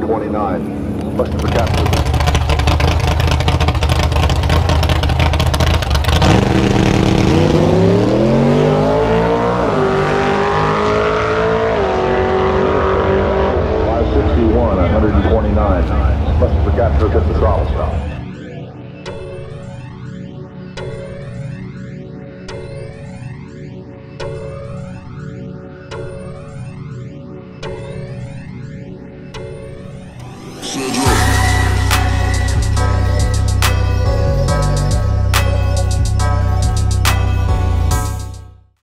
129. Must have recaptured. One hundred and twenty-nine. Must have forgotten to hit the throttle stop. Sandra.